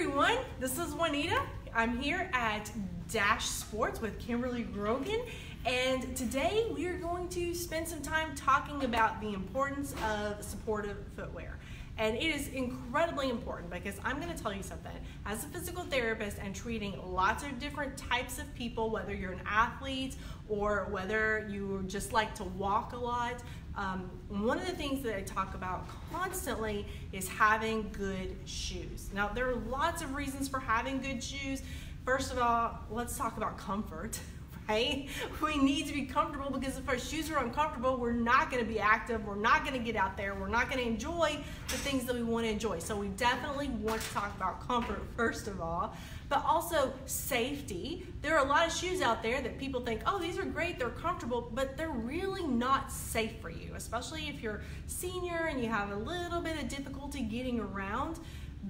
everyone. This is Juanita. I'm here at Dash Sports with Kimberly Grogan, and today we are going to spend some time talking about the importance of supportive footwear. And it is incredibly important because I'm going to tell you something. As a physical therapist and treating lots of different types of people, whether you're an athlete or whether you just like to walk a lot, um, one of the things that I talk about constantly is having good shoes. Now, there are lots of reasons for having good shoes. First of all, let's talk about comfort. Right? We need to be comfortable because if our shoes are uncomfortable, we're not going to be active, we're not going to get out there, we're not going to enjoy the things that we want to enjoy. So, we definitely want to talk about comfort first of all but also safety. There are a lot of shoes out there that people think, oh, these are great, they're comfortable, but they're really not safe for you, especially if you're senior and you have a little bit of difficulty getting around.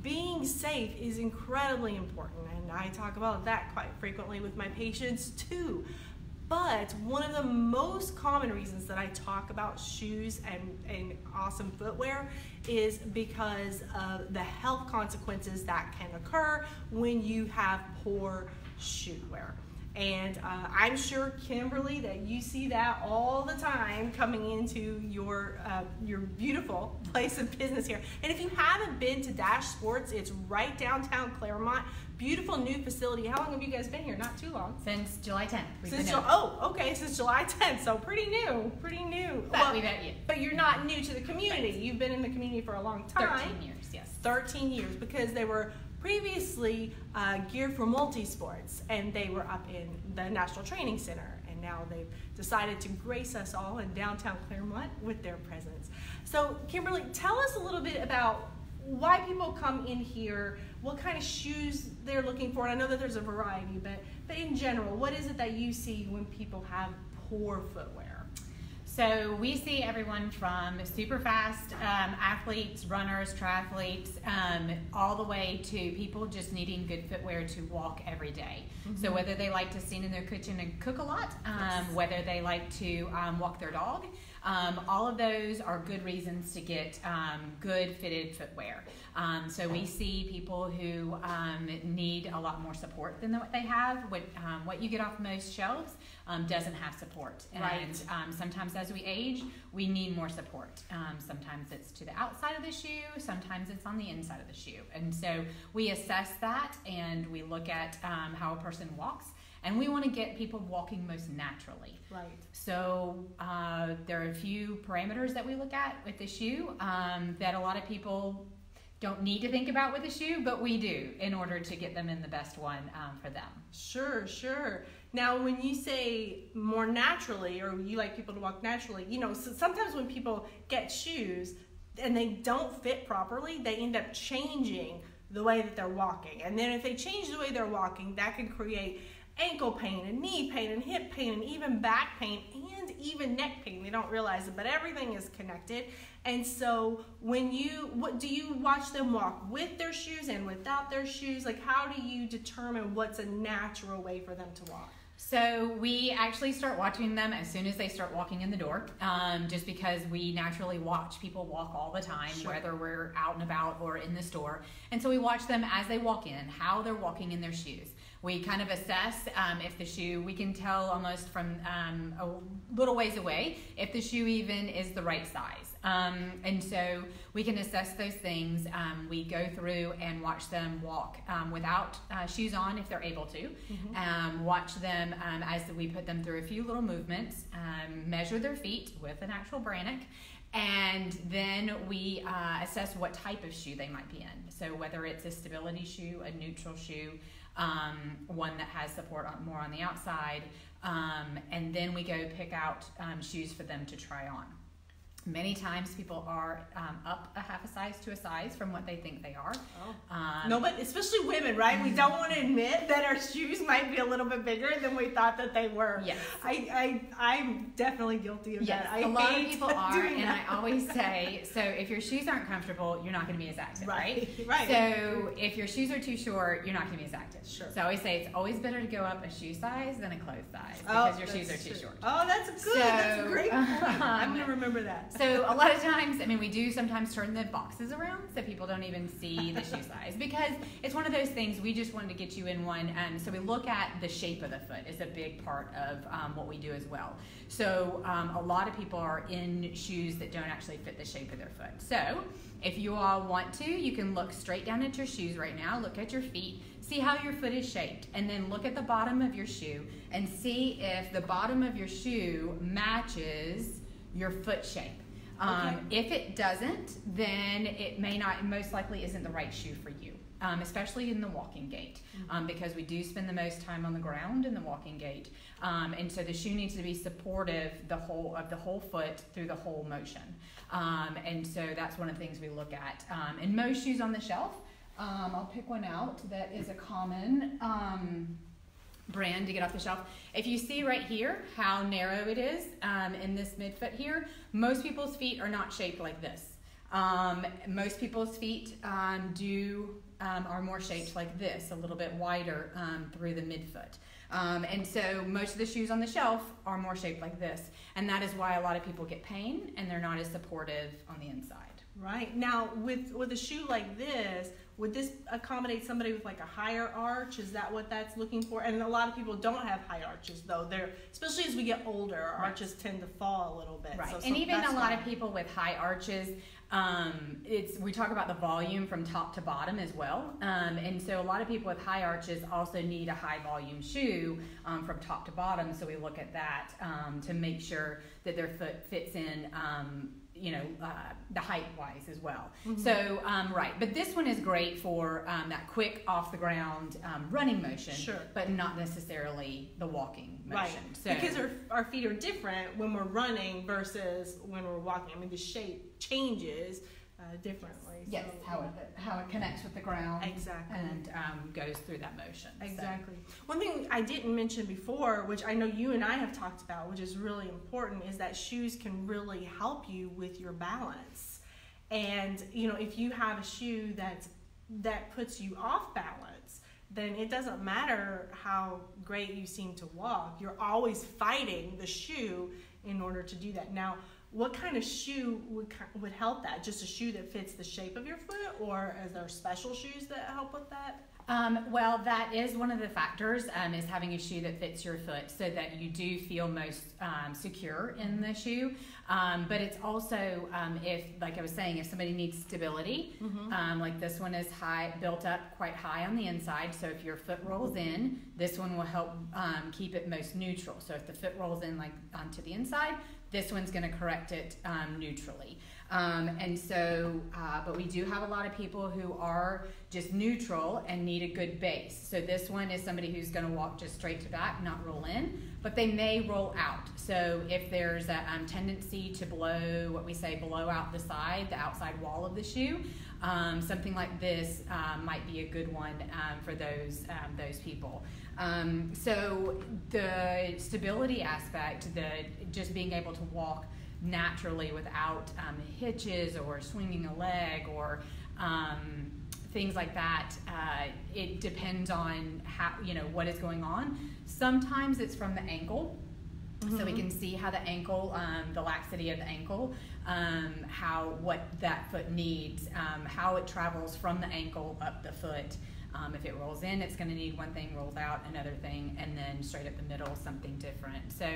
Being safe is incredibly important, and I talk about that quite frequently with my patients too. But one of the most common reasons that I talk about shoes and, and awesome footwear is because of the health consequences that can occur when you have poor shoe wear. And uh, I'm sure, Kimberly, that you see that all the time coming into your uh, your beautiful place of business here. And if you haven't been to Dash Sports, it's right downtown Clermont. Beautiful new facility. How long have you guys been here? Not too long. Since July 10th. Since oh, okay, since July 10th. So pretty new, pretty new. But well, we met you. But you're not new to the community. Right. You've been in the community for a long time. 13 years, yes. 13 years because they were previously uh, geared for multi-sports and they were up in the National Training Center and now they've decided to grace us all in downtown Clermont with their presence. So Kimberly, tell us a little bit about why people come in here, what kind of shoes they're looking for. And I know that there's a variety, but, but in general, what is it that you see when people have poor footwear? So we see everyone from super fast um, athletes, runners, triathletes, um, all the way to people just needing good footwear to walk every day. Mm-hmm. So whether they like to stand in their kitchen and cook a lot, um, yes. whether they like to um, walk their dog, um, all of those are good reasons to get um, good fitted footwear. Um, so we see people who um, need a lot more support than what they have. What, um, what you get off most shelves um, doesn't have support. And right. sometimes as we age, we need more support. sometimes it's to the outside of the shoe, sometimes it's on the inside of the shoe. And so we assess that and we look at how a person walks and we want to get people walking most naturally. Right. So uh, there are a few parameters that we look at with the shoe um, that a lot of people don't need to think about with the shoe, but we do in order to get them in the best one um, for them. Sure, sure. Now, when you say more naturally, or you like people to walk naturally, you know, so sometimes when people get shoes and they don't fit properly, they end up changing the way that they're walking. And then if they change the way they're walking, that can create ankle pain and knee pain and hip pain and even back pain and even neck pain. They don't realize it, but everything is connected. And so when you what do you watch them walk with their shoes and without their shoes? Like how do you determine what's a natural way for them to walk? So we actually start watching them as soon as they start walking in the door, um, just because we naturally watch people walk all the time, sure. whether we're out and about or in the store. And so we watch them as they walk in, how they're walking in their shoes. We kind of assess um, if the shoe, we can tell almost from um, a little ways away if the shoe even is the right size. Um, and so we can assess those things. Um, we go through and watch them walk um, without uh, shoes on if they're able to. Mm-hmm. Um, watch them as we put them through a few little movements, measure their feet with an actual Brannock and then we uh, assess what type of shoe they might be in. So whether it's a stability shoe, a neutral shoe, um, one that has support on, more on the outside, um, and then we go pick out um, shoes for them to try on. Many times people are um, up a half a size to a size from what they think they are. Oh. Um, no, but especially women, right? We don't want to admit that our shoes might be a little bit bigger than we thought that they were. Yes. I, I, I'm definitely guilty of yes, that. I a lot of people are, and I always say, so if your shoes aren't comfortable, you're not going to be as active, right? Right. So if your shoes are too short, you're not going to be as active. Sure. So I always say it's always better to go up a shoe size than a clothes size oh, because oh, your shoes are too true. short. Oh, that's good. So, that's a great point. I'm going to remember that. So a lot of times, I mean, we do sometimes turn the boxes around so people don't even see the shoe size because it's one of those things we just wanted to get you in one. And so we look at the shape of the foot is a big part of um, what we do as well. So um, a lot of people are in shoes that don't actually fit the shape of their foot. So if you all want to, you can look straight down at your shoes right now, look at your feet, see how your foot is shaped, and then look at the bottom of your shoe and see if the bottom of your shoe matches your foot shape. Um, okay. If it doesn't, then it may not, most likely isn't the right shoe for you. Um, especially in the walking gait, mm-hmm. um, because we do spend the most time on the ground in the walking gait, um, and so the shoe needs to be supportive the whole of the whole foot through the whole motion, um, and so that's one of the things we look at. Um, and most shoes on the shelf, um, I'll pick one out that is a common brand to get off the shelf. If you see right here how narrow it is um, in this midfoot here, most people's feet are not shaped like this. Um, most people's feet um, do um, are more shaped like this, a little bit wider um, through the midfoot. Um, and so most of the shoes on the shelf are more shaped like this, and that is why a lot of people get pain and they're not as supportive on the inside. Right now, with with a shoe like this, would this accommodate somebody with like a higher arch? Is that what that's looking for? And a lot of people don't have high arches though. They're especially as we get older, our right. arches tend to fall a little bit. Right. So, and even a lot of people with high arches, um, it's we talk about the volume from top to bottom as well. Um, and so a lot of people with high arches also need a high volume shoe um, from top to bottom. So we look at that um, to make sure that their foot fits in um, you know, uh, the height wise as well. Mm-hmm. So, um, right. But this one is great for um, that quick off the ground um, running motion, sure. but not necessarily the walking motion. Right. So, because our, our feet are different when we're running versus when we're walking. I mean, the shape changes uh, differently. Yes, how it how it connects with the ground. Exactly. And um, goes through that motion. Exactly. So. One thing I didn't mention before, which I know you and I have talked about, which is really important, is that shoes can really help you with your balance. And you know, if you have a shoe that that puts you off balance, then it doesn't matter how great you seem to walk. You're always fighting the shoe in order to do that. Now what kind of shoe would would help that? Just a shoe that fits the shape of your foot, or are there special shoes that help with that? Um, well, that is one of the factors um, is having a shoe that fits your foot so that you do feel most um, secure in the shoe. Um, but it's also um, if, like I was saying, if somebody needs stability, mm-hmm. Um, like this one is high, built up quite high on the inside. So if your foot rolls in, this one will help keep it most neutral. So if the foot rolls in like onto the inside, this one's going to correct it um, neutrally. Um, and so, uh, but we do have a lot of people who are just neutral and need a good base. So this one is somebody who's going to walk just straight to back, not roll in, but they may roll out. So if there's a um, tendency to blow, what we say, blow out the side, the outside wall of the shoe, um, something like this um, might be a good one um, for those um, those people. Um, so the stability aspect, the just being able to walk naturally without um, hitches or swinging a leg or um, things like that. Uh, it depends on how you know what is going on. Sometimes it's from the ankle. Mm-hmm. So we mm-hmm. can see how the ankle, um, the laxity of the ankle, um, how what that foot needs, um, how it travels from the ankle up the foot, um, if it rolls in, it's going to need one thing, rolls out another thing, and then straight up the middle, something different. So,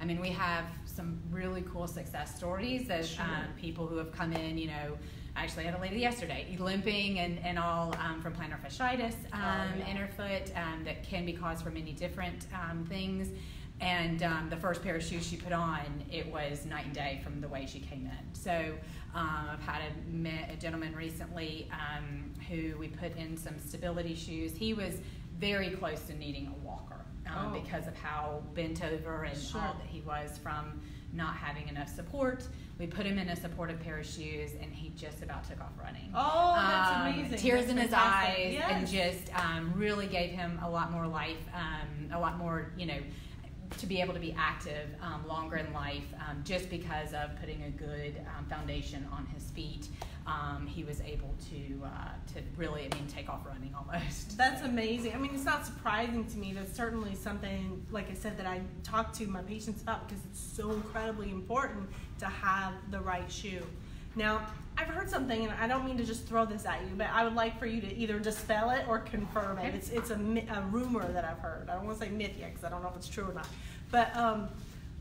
I mean, we have some really cool success stories of sure. um, people who have come in, you know, I actually had a lady yesterday limping and, and all um, from plantar fasciitis oh, um, oh, yeah. in her foot um, that can be caused from many different um, things. And um, the first pair of shoes she put on, it was night and day from the way she came in. So um, I've had a, a gentleman recently um, who we put in some stability shoes. He was very close to needing a walker um, oh. because of how bent over and sure. all that he was from not having enough support. We put him in a supportive pair of shoes, and he just about took off running. Oh, that's um, amazing! Tears that's in his eyes, yes. and just um, really gave him a lot more life, um, a lot more, you know to be able to be active um, longer in life um, just because of putting a good um, foundation on his feet. Um, he was able to uh, to really, I mean, take off running almost. That's amazing. I mean, it's not surprising to me. That's certainly something, like I said, that I talk to my patients about because it's so incredibly important to have the right shoe. Now, I've heard something, and I don't mean to just throw this at you, but I would like for you to either dispel it or confirm it. It's, it's a, a rumor that I've heard. I don't want to say myth yet because I don't know if it's true or not. But, um,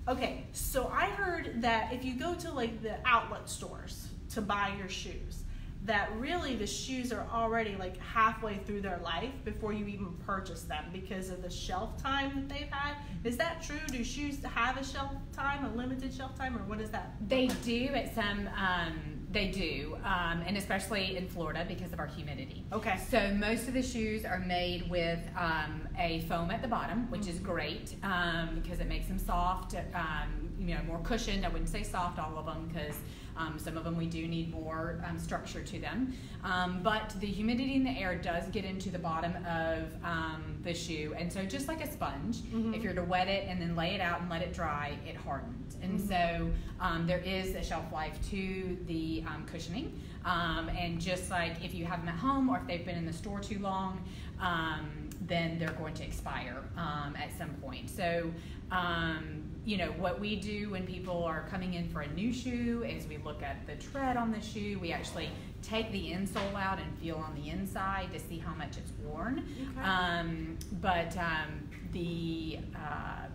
okay, so I heard that if you go to like the outlet stores to buy your shoes, that really the shoes are already like halfway through their life before you even purchase them because of the shelf time that they've had. Is that true? Do shoes have a shelf time, a limited shelf time, or what is that? They do at some. Um, they do, um, and especially in Florida because of our humidity. Okay. So most of the shoes are made with um, a foam at the bottom, which is great um, because it makes them soft. Um, you know, more cushioned. I wouldn't say soft, all of them, because um, some of them we do need more um, structure to them. Um, but the humidity in the air does get into the bottom of um, the shoe, and so just like a sponge, Mhm. if you're to wet it and then lay it out and let it dry, it hardens. And Mhm. so um, there is a shelf life to the um, cushioning. Um, and just like if you have them at home or if they've been in the store too long, um, then they're going to expire um, at some point. So, um, you know, what we do when people are coming in for a new shoe is we look at the tread on the shoe. We actually take the insole out and feel on the inside to see how much it's worn. Okay. Um, but um, the uh,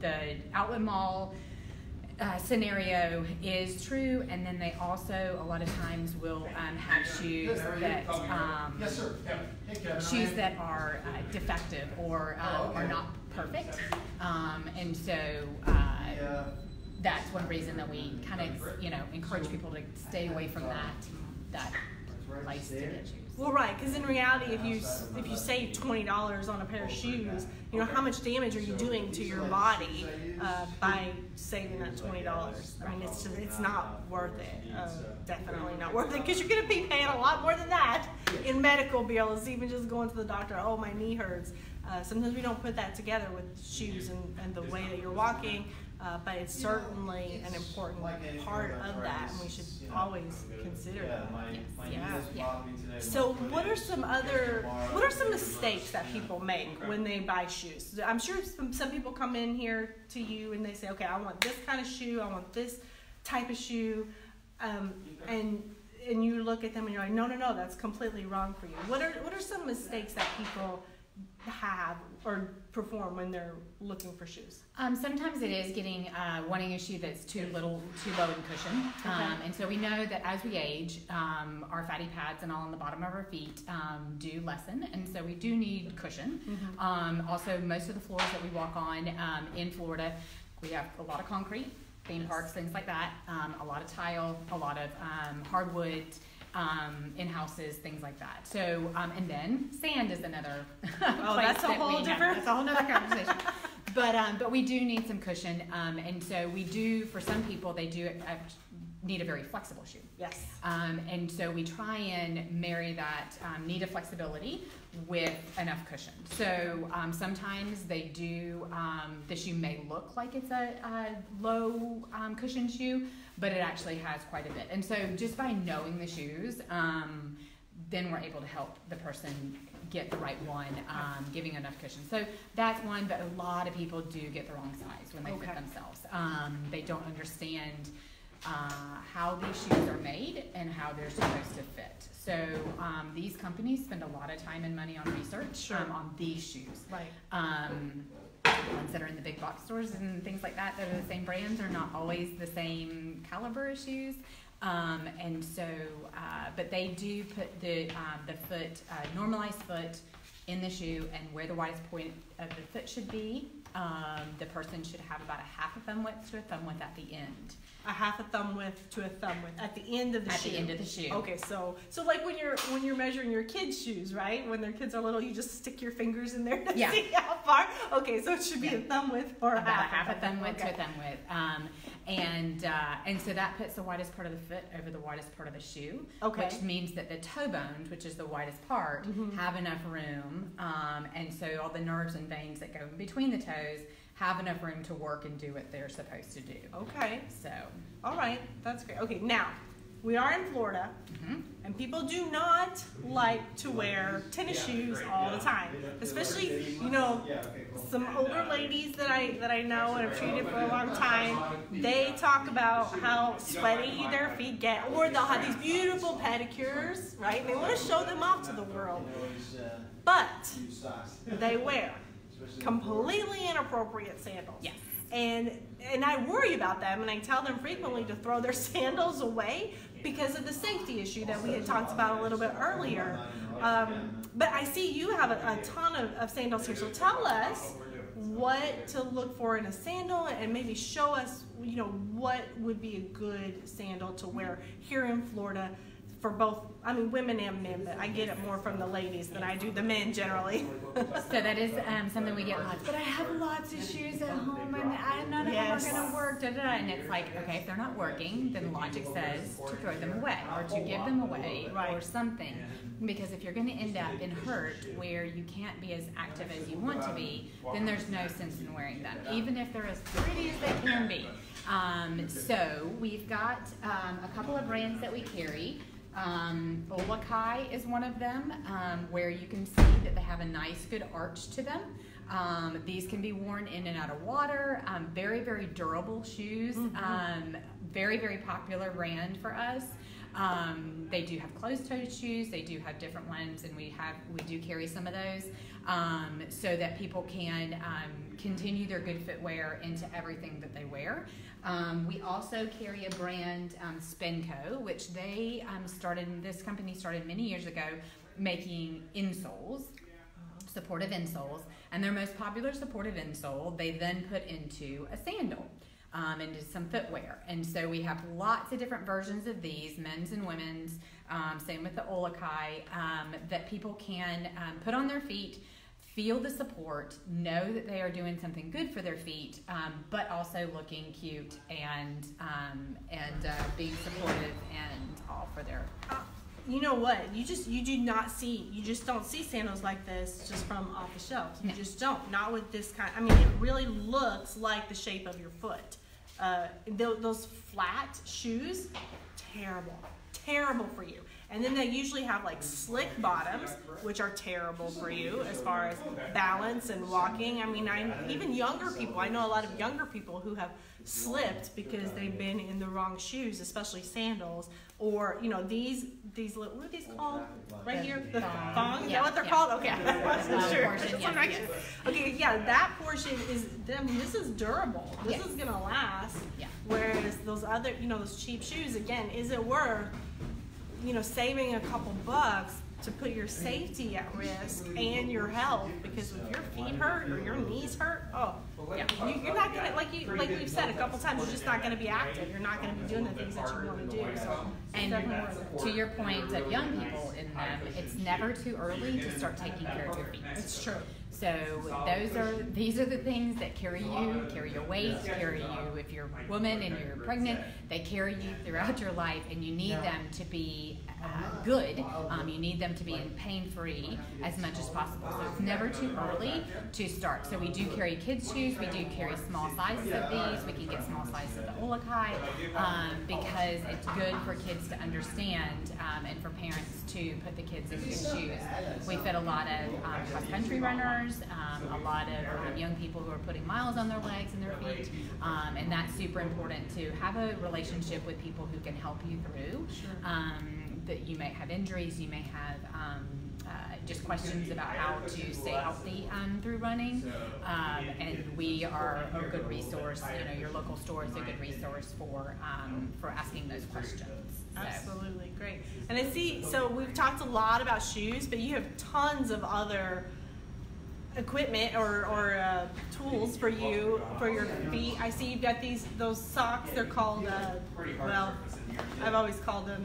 the outlet mall uh, scenario is true, and then they also a lot of times will um, have shoes that um, Yes, sir, Kevin. Hey, Kevin. shoes that are uh, defective or Oh, um, okay. are not perfect, um, and so. Uh, that's one reason that we kind of, you know, encourage people to stay away from that, that place to get shoes. Well, right, because in reality, if you if you save twenty dollars on a pair of shoes, you know how much damage are you doing to your body uh, by saving that twenty dollars? I mean, it's just it's not worth it. Uh, definitely not worth it because you're going to be paying a lot more than that in medical bills. Even just going to the doctor, oh my knee hurts. Uh, sometimes we don't put that together with shoes and, and the way that you're walking, uh, but it's certainly an important part of that, and we should always consider Yeah, that. my, Yes, my yes, yeah. today. So, My what are some other tomorrow. what are some mistakes that people make when they buy shoes? I'm sure some, some people come in here to you and they say, "Okay, I want this kind of shoe. I want this type of shoe," um, and and you look at them and you're like, "No, no, no, that's completely wrong for you." What are what are some mistakes that people have or perform when they're looking for shoes? Um, sometimes it is getting uh, wanting a shoe that's too little, too low in cushion, Okay. um, and so we know that as we age, um, our fatty pads and all on the bottom of our feet um, do lessen, and so we do need cushion. Um, also, most of the floors that we walk on um, in Florida, we have a lot of concrete, theme Yes. parks, things like that. Um, a lot of tile, a lot of um, hardwood. Um, in houses, things like that. So, um, and then sand is another. Oh, that's a that whole different- That's a whole other conversation. but um, but we do need some cushion, um, and so we do. For some people, they do need a very flexible shoe. Yes. Um, and so we try and marry that um, need of flexibility with enough cushion. So um, sometimes they do, um, the shoe may look like it's a, a low um, cushion shoe, but it actually has quite a bit. And so just by knowing the shoes, um, then we're able to help the person get the right one, um, giving enough cushion. So that's one, but a lot of people do get the wrong size when they Okay. fit themselves. Um, they don't understand uh, how these shoes are made and how they're supposed to fit. So um, these companies spend a lot of time and money on research Sure. um, on these shoes. Right. The ones that are in the big box stores and things like that that are the same brands are not always the same caliber shoes. Um, and so, uh, but they do put the um, the foot uh, normalized foot in the shoe and where the widest point of the foot should be. Um, the person should have about a half a thumb width to a thumb width at the end. A half a thumb width to a thumb width at the end of the at shoe. At the end of the shoe. Okay, so so like when you're when you're measuring your kids' shoes, right? When their kids are little, you just stick your fingers in there to Yeah. see how far. Okay, so it should be a thumb width or a about half, a half a thumb width okay. to a thumb width. Um, And uh, and so that puts the widest part of the foot over the widest part of the shoe, Okay. which means that the toe bones, which is the widest part, Mhm. have enough room, um, and so all the nerves and veins that go in between the toes have enough room to work and do what they're supposed to do. Okay. So, All right. That's great. Okay. Now, we are in Florida, mhm. and people do not like to wear tennis shoes all the time. Especially, you know, some older ladies that I that I know and have treated for a long time. They talk about how sweaty their feet get, or they'll have these beautiful pedicures, right? They want to show them off to the world, but they wear completely inappropriate sandals. Yes. And and I worry about them, and I tell them frequently to throw their sandals away because of the safety issue that we had talked about a little bit earlier. Um, but I see you have a, a ton of, of sandals here, so tell us what to look for in a sandal, and maybe show us, you know, what would be a good sandal to wear here in Florida for both. I mean, women and men, but I get it more from the ladies than I do the men generally. So that is um, something we get lots. But I have lots of shoes at home, and I, none of Yes. them are going to work. Da, da, da. And it's like, okay, if they're not working, then logic says to throw them away or to give them away or something. Because if you're going to end up in hurt where you can't be as active as you want to be, then there's no sense in wearing them, even if they're as pretty as they can be. Um, so we've got um, a couple of brands that we carry. Um, OluKai is one of them, um, where you can see that they have a nice, good arch to them. Um, these can be worn in and out of water. Um, very, very durable shoes. Um, very, very popular brand for us. Um, they do have closed-toed shoes. They do have different ones, and we have we do carry some of those um, so that people can um, continue their good footwear into everything that they wear. Um, we also carry a brand, um, Spenco, which they um, started. This company started many years ago, making insoles, supportive insoles, and their most popular supportive insole they then put into a sandal. Um, into some footwear, and so we have lots of different versions of these, men's and women's. Um, same with the OluKai, um, that people can um, put on their feet, feel the support, know that they are doing something good for their feet, um, but also looking cute and um, and uh, being supportive and all for their. Uh, you know what? You just you do not see you just don't see sandals like this just from off the shelves. You No. just don't. Not with this kind. I mean, it really looks like the shape of your foot. Uh, tho- those flat shoes, terrible, terrible for you. And then they usually have like slick bottoms, which are terrible for you as far as balance and walking. I mean, I'm even younger people. I know a lot of younger people who have slipped because they've been in the wrong shoes, especially sandals, or you know these these li- what are these called right here? The Thong. Is Yeah, that what they're yeah. called? Okay, I wasn't sure. portion, I just yes, wanted to make yes. sure. Okay, yeah, that portion is. I mean, this is durable. This is gonna last. Yeah. Whereas those other, you know, those cheap shoes, again, is it worth, you know, saving a couple bucks to put your safety at risk and your health? Because if your feet hurt or your knees hurt, oh, yeah, you, you're not gonna, like you, like we've said a couple times, you're just not gonna be active. You're not gonna be doing the things that you want to do. So, And to your point of young people in them, it's never too early to start taking care of your feet. It's true. So those are these are the things that carry you, carry your weight, carry you if you're a woman and you're pregnant. They carry you throughout your life, and you need them to be uh, good. Um, you need them to be in pain free as much as possible. So it's never too early to start. So we do carry kids shoes. We do carry small sizes of these. We can get small sizes of the OluKai um, because it's good for kids to understand um, and for parents to put the kids in good shoes. We fit a lot of um, cross country runners, um, a lot of um, young people who are putting miles on their legs and their feet, um, and that's super important to have a relationship with people who can help you through. Um, that you may have injuries, you may have um, uh, just questions about how to stay healthy um, through running, um, and we are a good resource. You know, your local store is a good resource for um, for asking those questions. So- Absolutely, great. And I see, so we've talked a lot about shoes, but you have tons of other equipment or, or uh, tools for you, for your feet. I see you've got these, those socks, they're called, uh, well, I've always called them,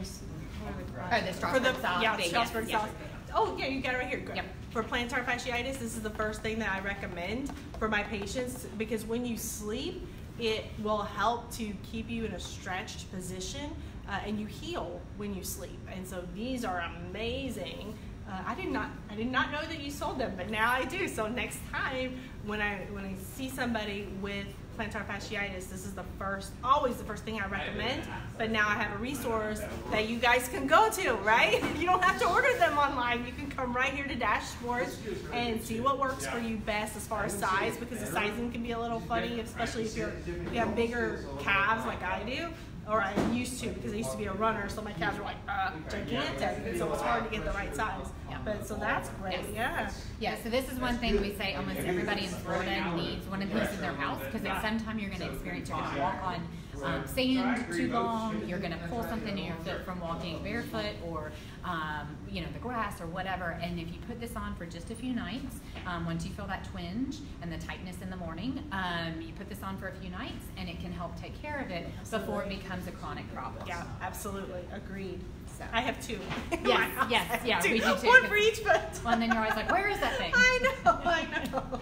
s- what are they? Oh, the For Strassburg Yeah, the- Strassburg yes. Oh, yeah, you got it right here. Good. Yep. For plantar fasciitis, this is the first thing that I recommend for my patients because when you sleep, It will help to keep you in a stretched position, uh, and you heal when you sleep. And so these are amazing. Uh, I did not I did not know that you sold them, but now I do. So next time when I when I see somebody with plantar fasciitis, this is the first, always the first thing I recommend. But now I have a resource that you guys can go to, right? You don't have to order them online. You can come right here to Dash Sports and see what works for you best as far as size, because the sizing can be a little funny, especially if you're you have bigger calves like I do or I used to because I used to be a runner, so my calves were like uh, gigantic, so it's hard to get the right size. Yeah. But so that's great, yeah. Yeah. So this is one thing we say almost everybody in Florida needs one of these in their house because at some time you're going to experience you're going to walk on um, sand too long, you're going to pull something in your foot from walking barefoot or, um, you know, the grass or whatever. And if you put this on for just a few nights, um, once you feel that twinge and the tightness in the morning, um, you put this on for a few nights and it can help take care of it before it becomes a chronic problem. Yeah, absolutely. Agreed. So. I have two. Yes, yes, yeah, two. we do too. One for each, but. Well, and then you're always like, where is that thing? I know, I know.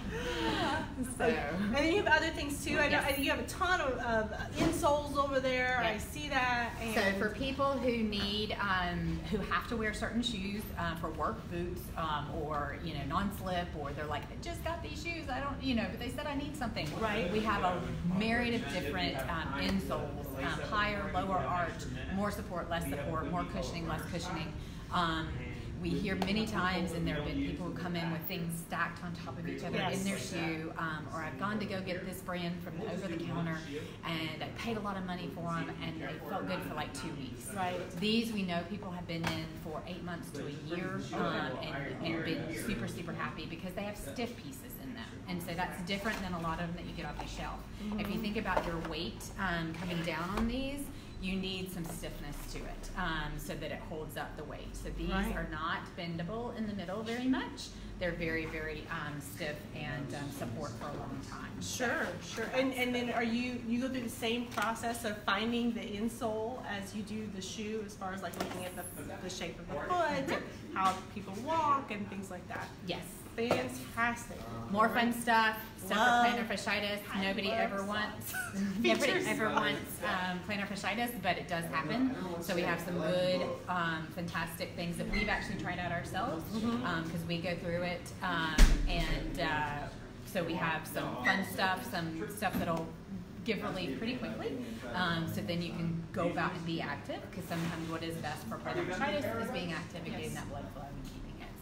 so. And then you have other things too. I know yes. you have a ton of, of insoles over there. I see that. And so for people who need, um, who have to wear certain shoes uh, for work, boots, um, or you know non-slip, or they're like, I just got these shoes. I don't, you know, but they said I need something. Right. We have a myriad of different um, insoles, um, higher, lower arch, more support, less support, more cushioning, less cushioning. Um, we hear many times, and there have been people who come in with things stacked on top of each other yes. in their shoe, um, or I've gone to go get this brand from over the counter, and I paid a lot of money for them, and they felt good for like two weeks. Right. These we know people have been in for eight months to a year, um, and, and been super super happy because they have stiff pieces and so that's different than a lot of them that you get off the shelf. Mm-hmm. If you think about your weight um, coming down on these you need some stiffness to it um, so that it holds up the weight. So these right. are not bendable in the middle very much. They're very, very um, stiff and um, support for a long time. Sure, sure. And, and then are you, you go through the same process of finding the insole as you do the shoe as far as like looking at the, the shape of the foot how people walk and things like that? Yes. Fantastic. More fun stuff. Stuff Love. for plantar fasciitis. Nobody ever wants. nobody ever wants um, plantar fasciitis, but it does happen. So we have some good, um, fantastic things that we've actually tried out ourselves because mm-hmm. um, we go through it, um, and uh, so we have some fun stuff, some stuff that'll give relief pretty quickly. Um, so then you can go about and be active because sometimes what is best for plantar fasciitis is being active and getting that blood flow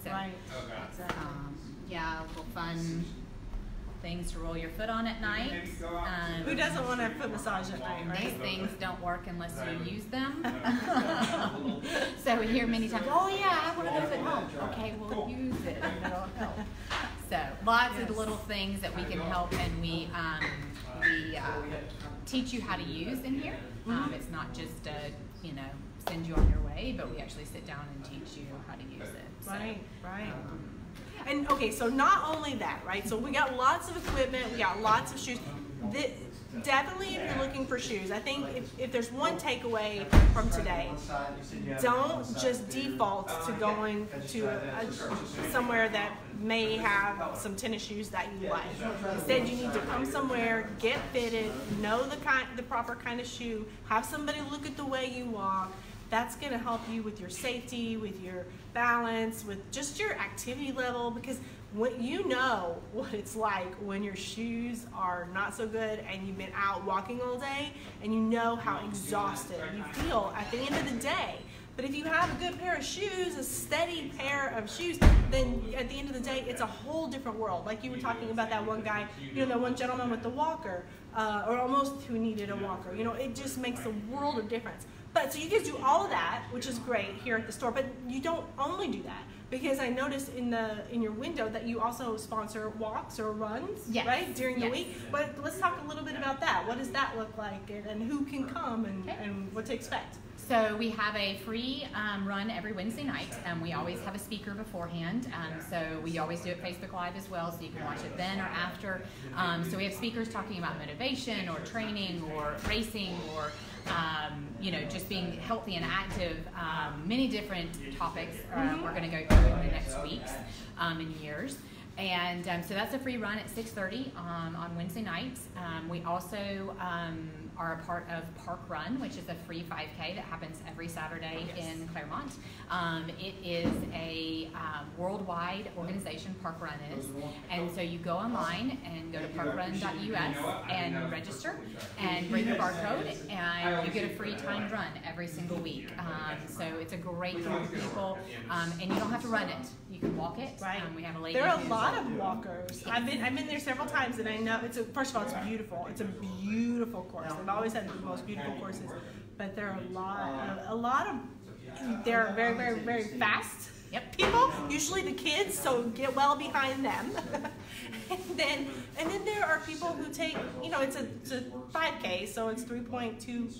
and keeping it. So, right. Um, yeah, little fun things to roll your foot on at night. Um, Who doesn't want a foot massage at night, right? These things don't work unless you use them. so we hear many times, oh yeah, I have one of those at home. Okay, we'll use it and it'll help. So lots yes. of little things that we can help and we, um, we uh, teach you how to use in here. Um, mm-hmm. it's not just a, you know, send you on your way, but we actually sit down and teach you how to use it. So, right, right. Um, and okay, so not only that, right? So we got lots of equipment, we got lots of shoes. The, definitely, if you're looking for shoes, I think if, if there's one takeaway from today, don't just default to going to a, a, somewhere that may have some tennis shoes that you like. Instead, you need to come somewhere, get fitted, know the kind, the proper kind of shoe, have somebody look at the way you walk that's going to help you with your safety, with your balance, with just your activity level because when you know what it's like when your shoes are not so good and you've been out walking all day and you know how exhausted you feel at the end of the day. But if you have a good pair of shoes, a steady pair of shoes, then at the end of the day, it's a whole different world. Like you were talking about that one guy, you know, that one gentleman with the walker, uh, or almost who needed a walker. You know, it just makes a world of difference. But so you guys do all of that, which is great here at the store, but you don't only do that because I noticed in the in your window that you also sponsor walks or runs, yes. right, during yes. the week. But let's talk a little bit about that. What does that look like, and, and who can come, and, okay. and what to expect? So we have a free um, run every Wednesday night. Um, we always have a speaker beforehand. Um, so we always do it Facebook Live as well, so you can watch it then or after. Um, so we have speakers talking about motivation or training or racing or um, you know, just being healthy and active, um, many different topics uh, mm-hmm. we're going to go through in the next weeks um, and years. And um, so that's a free run at 6:30 um, on Wednesday nights. Um, we also um, are a part of Park Run, which is a free 5K that happens every Saturday Yes. in Clermont. Um, it is a um, worldwide organization, Park Run is, and so you go online and go to parkrun.us and register and bring your barcode, and you get a free timed run every single week. Um, so it's a great group of people, um, and you don't have to run it; you can walk it. Right. Um, we have a lady. There are a lot of walkers. I've been I've been there several times, and I know it's a, first of all it's beautiful. It's a beautiful course. Always had the most beautiful courses, but there are a lot of, a lot of they're very very very fast. Yep. People, usually the kids, so get well behind them. and then and then there are people who take you know it's a it's a 5k, so it's 3.2.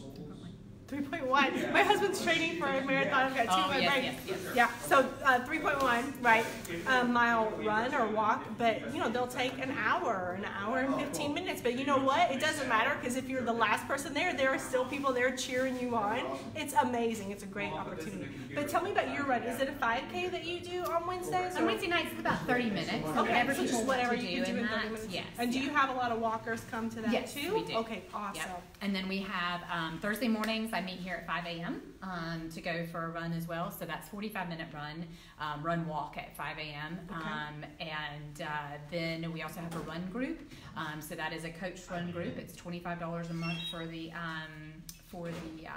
3.1. My husband's training for a marathon. I've got two Oh, of my yes, brain. yes, yes. Yeah, so uh, 3.1, right? A mile run or walk, but you know, they'll take an hour, an hour and 15 minutes. But you know what? It doesn't matter because if you're the last person there, there are still people there cheering you on. It's amazing. It's a great opportunity. But tell me about your run. Is it a 5K that you do on Wednesdays? On Wednesday nights, it's about 30 minutes. So Okay, whatever so just whatever you can do in in 30 that. minutes. Yes. And do yeah. you have a lot of walkers come to that Yes, too? we do. Okay, awesome. Yep. And then we have um, Thursday mornings. I meet here at 5 a.m. Um, to go for a run as well. So that's 45 minute run, um, run walk at 5 a.m. Okay. Um, and uh, then we also have a run group. Um, so that is a coach run group. It's $25 a month for the um, for the uh,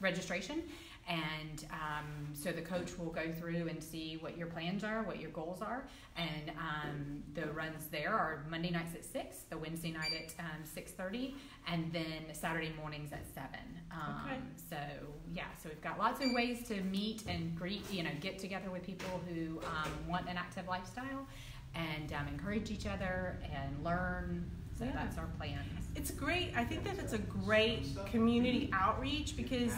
registration. And um, so the coach will go through and see what your plans are, what your goals are, and um, the runs there are Monday nights at six, the Wednesday night at um, six thirty, and then Saturday mornings at seven. Um, Okay. So yeah, so we've got lots of ways to meet and greet, you know, get together with people who um, want an active lifestyle, and um, encourage each other and learn. So Yeah. that's our plan. It's great. I think that it's a great community outreach because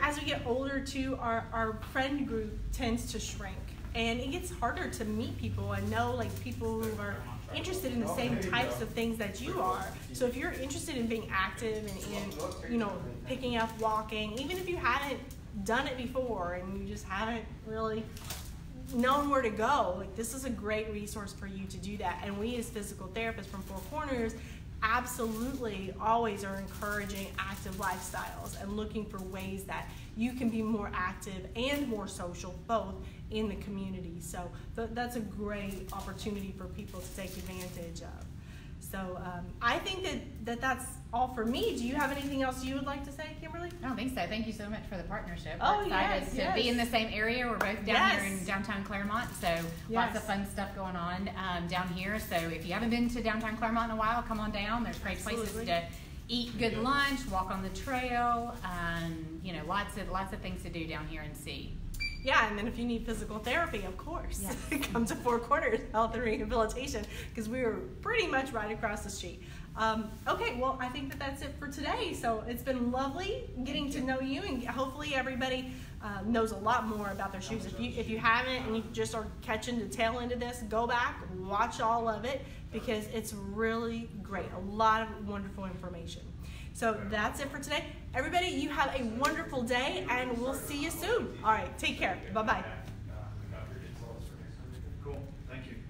as we get older too, our, our friend group tends to shrink. And it gets harder to meet people and know like people who are interested in the same types of things that you are. So if you're interested in being active and in, you know, picking up walking, even if you haven't done it before and you just haven't really known where to go, like this is a great resource for you to do that. And we as physical therapists from Four Corners absolutely always are encouraging active lifestyles and looking for ways that you can be more active and more social both in the community. So th- that's a great opportunity for people to take advantage of. So um, I think that, that that's all for me. Do you have anything else you would like to say, Kimberly? Think so. Thank you so much for the partnership. Oh, We're excited yes, to yes. be in the same area. We're both down here in downtown Clermont, so lots of fun stuff going on um, down here. So if you haven't been to downtown Clermont in a while, come on down. There's great places to eat good lunch, walk on the trail. Um, you know, lots of lots of things to do down here and see. Yeah, and then if you need physical therapy, of course, come to Four Corners Health and Rehabilitation because we are pretty much right across the street. Um, okay, well, I think that that's it for today. So it's been lovely getting to know you, and hopefully everybody uh, knows a lot more about their shoes. If you if you haven't and you just are catching the tail end of this, go back, watch all of it because it's really great. A lot of wonderful information. So that's it for today. Everybody, you have a wonderful day, and we'll see you soon. All right, take care. Bye bye.